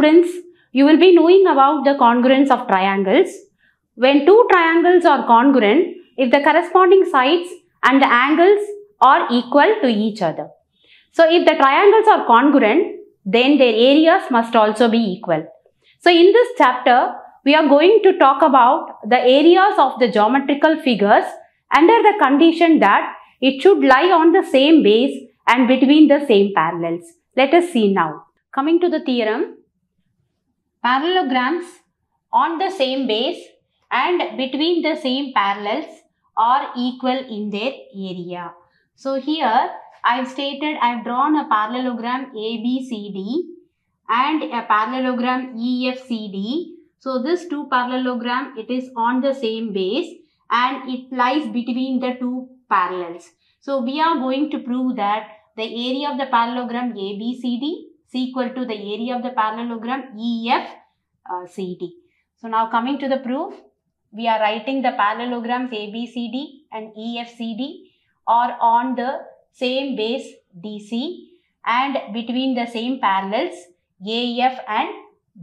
students, you will be knowing about the congruence of triangles. When two triangles are congruent, if the corresponding sides and the angles are equal to each other. So, if the triangles are congruent, then their areas must also be equal. So, in this chapter, we are going to talk about the areas of the geometrical figures under the condition that it should lie on the same base and between the same parallels. Let us see now. Coming to the theorem, parallelograms on the same base and between the same parallels are equal in their area. So here I've stated I've drawn a parallelogram ABCD and a parallelogram EFCD. So this two parallelogram it is on the same base and it lies between the two parallels. So we are going to prove that the area of the parallelogram ABCD equal to the area of the parallelogram EFCD. Uh, so now coming to the proof, we are writing the parallelograms ABCD and EFCD are on the same base DC and between the same parallels AF and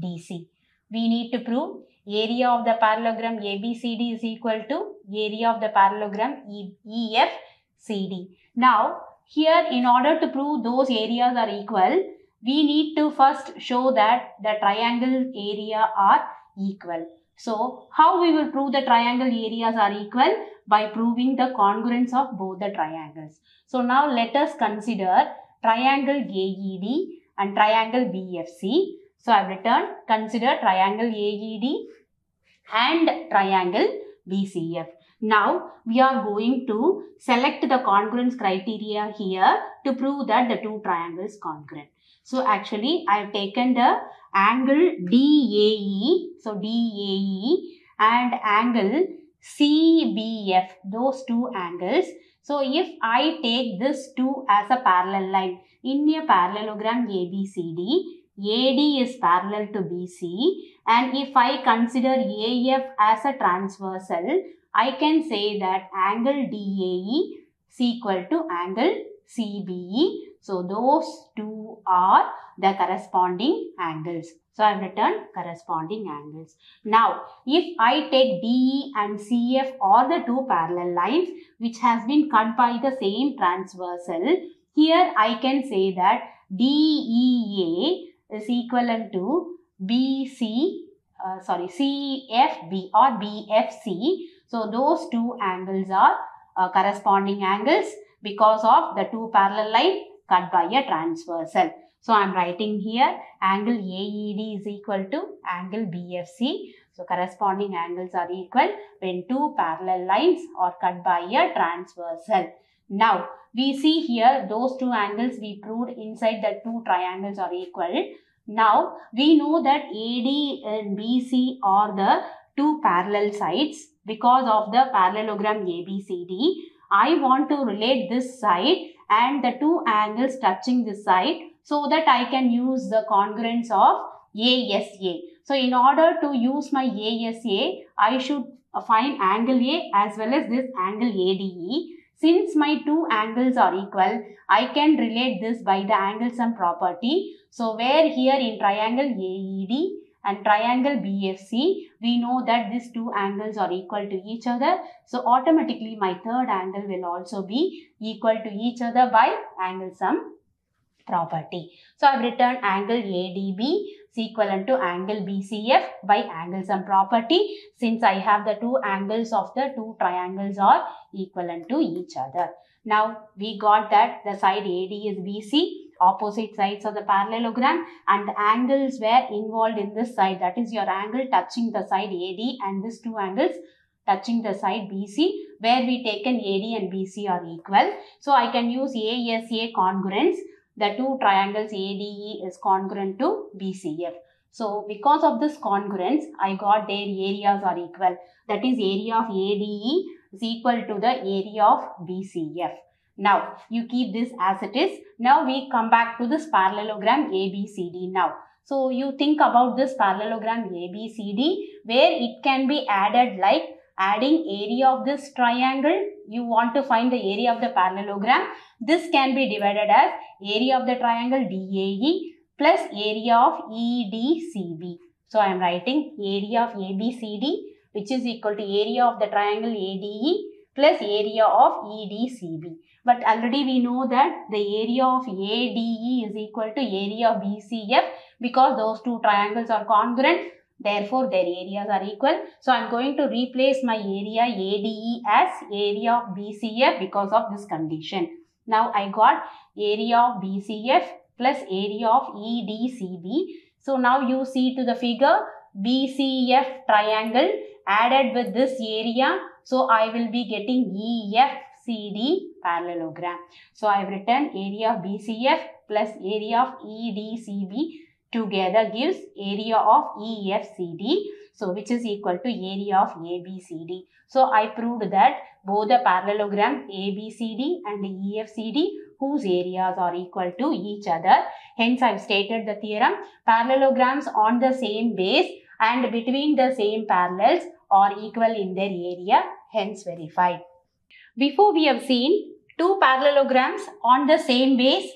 DC. We need to prove area of the parallelogram ABCD is equal to area of the parallelogram EFCD. Now, here in order to prove those areas are equal, we need to first show that the triangle area are equal. So, how we will prove the triangle areas are equal? By proving the congruence of both the triangles. So, now let us consider triangle AED and triangle BFC. So, I have written consider triangle AED and triangle BCF. Now, we are going to select the congruence criteria here to prove that the two triangles congruent. So, actually, I have taken the angle DAE, so DAE and angle CBF, those two angles. So, if I take this two as a parallel line in a parallelogram ABCD, AD is parallel to BC and if I consider AF as a transversal, I can say that angle DAE is equal to angle CBE. So, those two are the corresponding angles. So, I have written corresponding angles. Now, if I take DE and CF are the two parallel lines which has been cut by the same transversal, here I can say that DEA is equivalent to BC, uh, sorry, CFB or BFC. So, those two angles are uh, corresponding angles because of the two parallel line cut by a transversal. So, I am writing here angle AED is equal to angle BFC. So, corresponding angles are equal when two parallel lines are cut by a transversal. Now, we see here those two angles we proved inside the two triangles are equal. Now, we know that AD and BC are the two parallel sides because of the parallelogram ABCD. I want to relate this side and the two angles touching this side so that I can use the congruence of ASA. So, in order to use my ASA, I should find angle A as well as this angle ADE. Since my two angles are equal, I can relate this by the angle sum property. So, where here in triangle AED and triangle BFC, we know that these two angles are equal to each other. So, automatically my third angle will also be equal to each other by angle sum property. So, I have written angle ADB is equivalent to angle BCF by angle sum property since I have the two angles of the two triangles are equivalent to each other. Now, we got that the side AD is BC, opposite sides of the parallelogram and the angles were involved in this side that is your angle touching the side AD and these two angles touching the side BC where we taken AD and BC are equal. So, I can use ASA congruence the two triangles ADE is congruent to BCF. So, because of this congruence, I got their areas are equal. That is area of ADE is equal to the area of BCF. Now, you keep this as it is. Now, we come back to this parallelogram ABCD now. So, you think about this parallelogram ABCD where it can be added like adding area of this triangle. You want to find the area of the parallelogram. This can be divided as area of the triangle DAE plus area of EDCB. So I am writing area of ABCD which is equal to area of the triangle ADE plus area of EDCB. But already we know that the area of ADE is equal to area of BCF because those two triangles are congruent. Therefore, their areas are equal. So, I am going to replace my area ADE as area of BCF because of this condition. Now, I got area of BCF plus area of EDCB. So, now you see to the figure BCF triangle added with this area. So, I will be getting EFCD parallelogram. So, I have written area of BCF plus area of EDCB together gives area of EFCD. So, which is equal to area of ABCD. So, I proved that both the parallelogram ABCD and EFCD whose areas are equal to each other. Hence, I have stated the theorem parallelograms on the same base and between the same parallels are equal in their area. Hence, verified. Before we have seen two parallelograms on the same base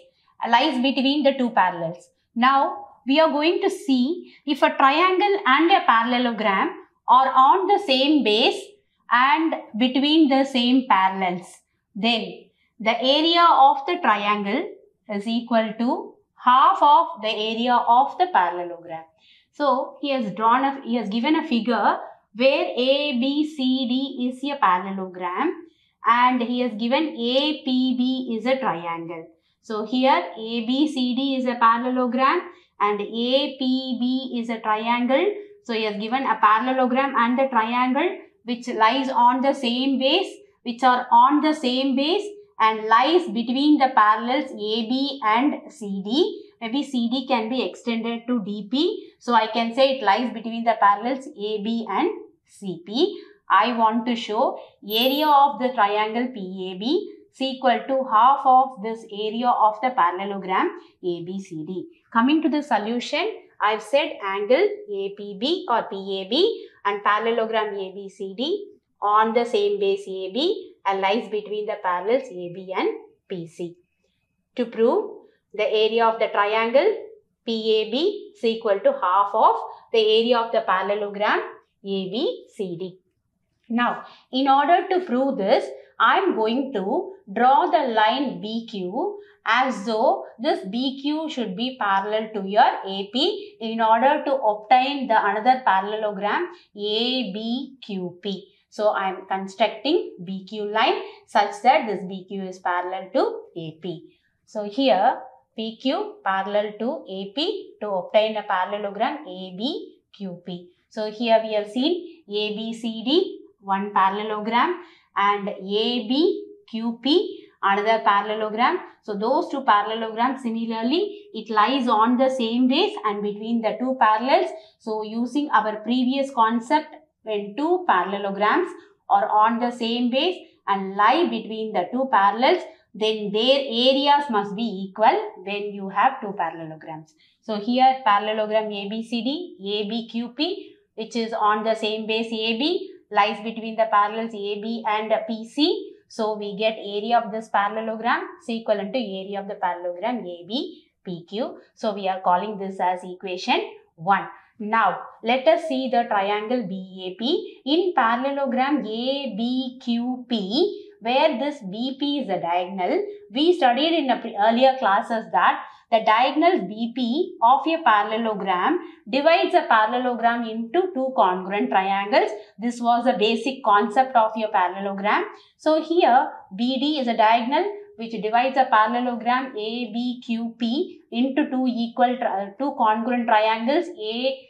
lies between the two parallels. Now, we are going to see if a triangle and a parallelogram are on the same base and between the same parallels. Then the area of the triangle is equal to half of the area of the parallelogram. So he has drawn a, he has given a figure where A, B, C, D is a parallelogram and he has given A, P, B is a triangle. So here A, B, C, D is a parallelogram and APB is a triangle. So he has given a parallelogram and the triangle which lies on the same base which are on the same base and lies between the parallels AB and CD. Maybe CD can be extended to DP. So I can say it lies between the parallels AB and CP. I want to show area of the triangle PAB is equal to half of this area of the parallelogram ABCD. Coming to the solution, I've said angle APB or PAB and parallelogram ABCD on the same base AB and lies between the parallels AB and PC. To prove the area of the triangle PAB is equal to half of the area of the parallelogram ABCD. Now, in order to prove this, I am going to draw the line BQ as though this BQ should be parallel to your AP in order to obtain the another parallelogram ABQP. So I am constructing BQ line such that this BQ is parallel to AP. So here PQ parallel to AP to obtain a parallelogram ABQP. So here we have seen ABCD one parallelogram and ABQP another parallelogram. So those two parallelograms similarly it lies on the same base and between the two parallels. So using our previous concept when two parallelograms are on the same base and lie between the two parallels then their areas must be equal when you have two parallelograms. So here parallelogram ABCD, ABQP which is on the same base AB lies between the parallels AB and PC. So we get area of this parallelogram is equivalent to area of the parallelogram AB PQ. So we are calling this as equation 1. Now let us see the triangle BAP in parallelogram ABQP where this BP is a diagonal. We studied in earlier classes that the diagonal BP of a parallelogram divides a parallelogram into two congruent triangles. This was the basic concept of your parallelogram. So here BD is a diagonal which divides a parallelogram ABQP into two equal, two congruent triangles A,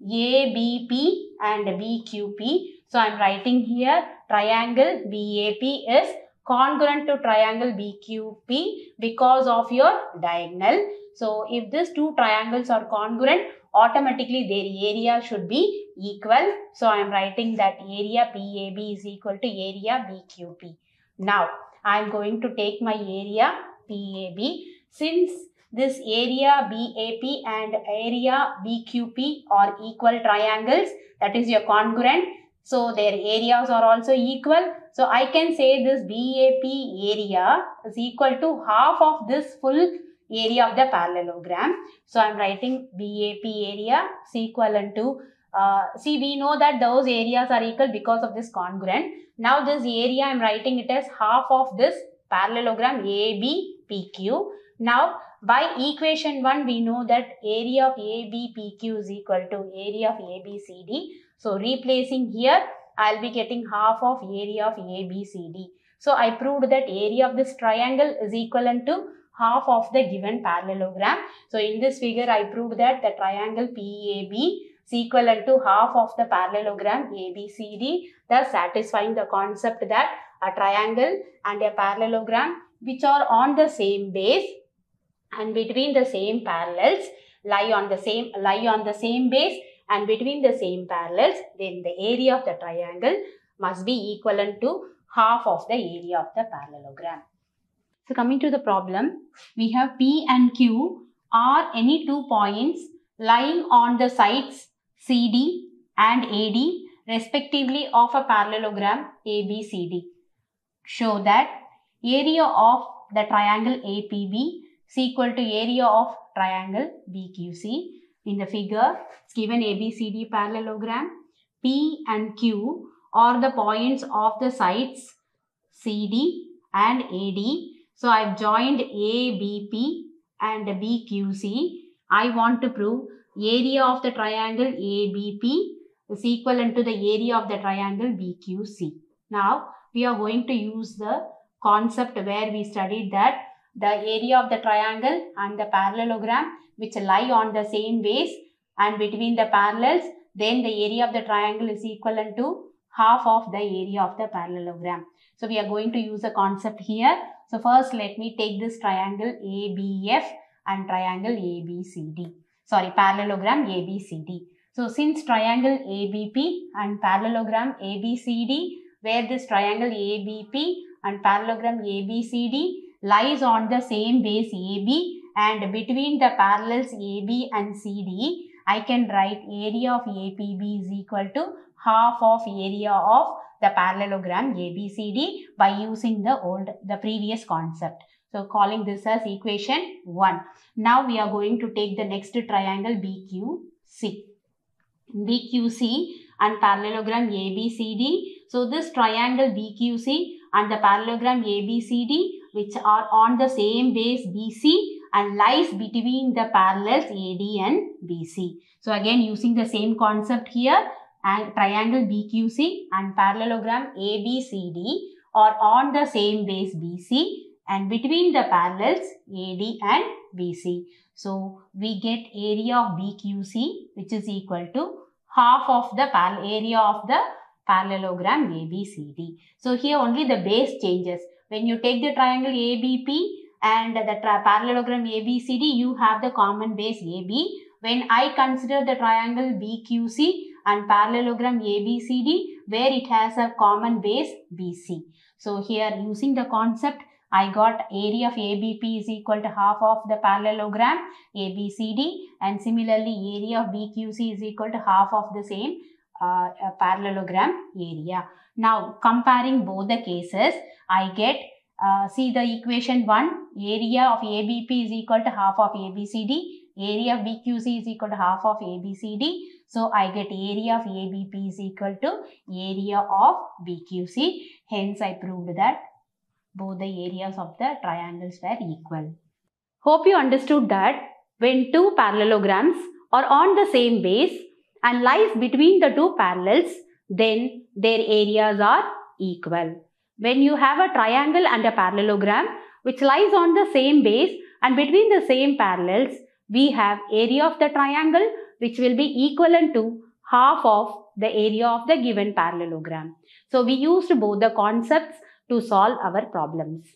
ABP and BQP. So I am writing here triangle BAP is congruent to triangle BQP because of your diagonal. So, if these two triangles are congruent, automatically their area should be equal. So, I am writing that area PAB is equal to area BQP. Now, I am going to take my area PAB. Since this area BAP and area BQP are equal triangles, that is your congruent. So, their areas are also equal. So I can say this BAP area is equal to half of this full area of the parallelogram. So I'm writing BAP area is equivalent to, uh, see we know that those areas are equal because of this congruent. Now this area I'm writing it as half of this parallelogram ABPQ. Now by equation 1 we know that area of ABPQ is equal to area of ABCD. So replacing here I'll be getting half of area of ABCD. So I proved that area of this triangle is equivalent to half of the given parallelogram. So in this figure I proved that the triangle PAB is equivalent to half of the parallelogram ABCD thus satisfying the concept that a triangle and a parallelogram which are on the same base and between the same parallels lie on the same lie on the same base and between the same parallels then the area of the triangle must be equivalent to half of the area of the parallelogram. So coming to the problem, we have P and Q are any two points lying on the sides CD and AD respectively of a parallelogram ABCD. Show that area of the triangle APB is equal to area of triangle BQC. In the figure, it's given ABCD parallelogram. P and Q are the points of the sides CD and AD. So I've joined ABP and BQC. I want to prove area of the triangle ABP is equivalent to the area of the triangle BQC. Now we are going to use the concept where we studied that the area of the triangle and the parallelogram which lie on the same base and between the parallels then the area of the triangle is equivalent to half of the area of the parallelogram. So we are going to use a concept here. So first let me take this triangle ABF and triangle ABCD. Sorry, parallelogram ABCD. So since triangle ABP and parallelogram ABCD, where this triangle ABP and parallelogram ABCD lies on the same base AB and between the parallels AB and CD, I can write area of APB is equal to half of area of the parallelogram ABCD by using the old, the previous concept. So calling this as equation 1. Now we are going to take the next triangle BQC. BQC and parallelogram ABCD. So this triangle BQC and the parallelogram ABCD which are on the same base BC and lies between the parallels AD and BC. So again using the same concept here and triangle BQC and parallelogram ABCD are on the same base BC and between the parallels AD and BC. So we get area of BQC which is equal to half of the area of the parallelogram ABCD. So here only the base changes. When you take the triangle ABP and the parallelogram ABCD, you have the common base AB. When I consider the triangle BQC and parallelogram ABCD, where it has a common base BC. So here using the concept, I got area of ABP is equal to half of the parallelogram ABCD and similarly area of BQC is equal to half of the same uh, parallelogram area. Now comparing both the cases, I get uh, see the equation 1 area of ABP is equal to half of ABCD area of BQC is equal to half of ABCD so I get area of ABP is equal to area of BQC hence I proved that both the areas of the triangles were equal. Hope you understood that when two parallelograms are on the same base and lies between the two parallels then their areas are equal. When you have a triangle and a parallelogram which lies on the same base and between the same parallels, we have area of the triangle which will be equivalent to half of the area of the given parallelogram. So we used both the concepts to solve our problems.